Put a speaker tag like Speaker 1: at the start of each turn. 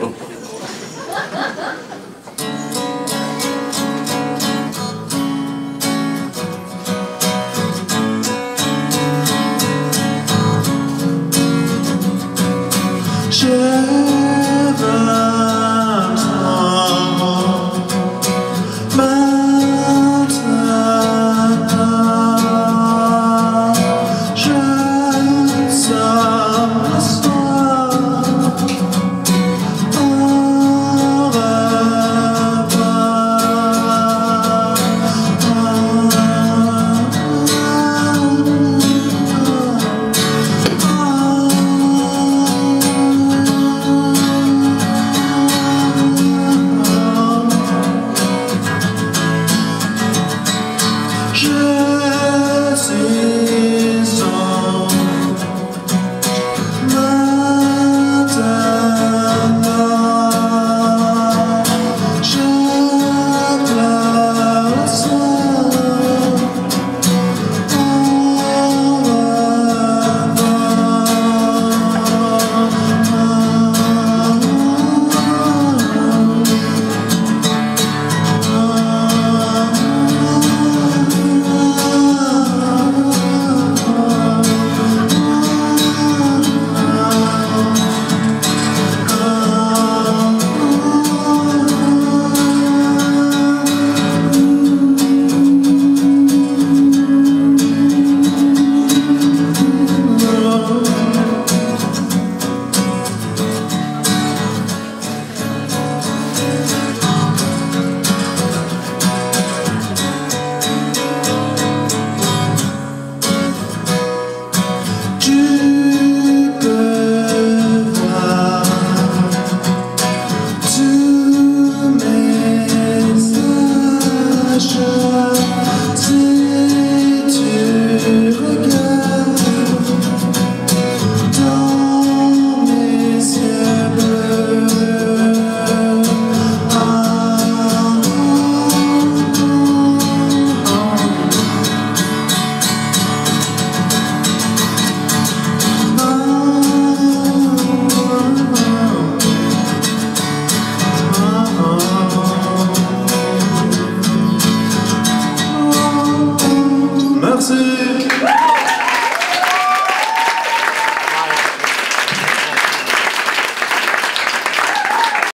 Speaker 1: Oh, Merci.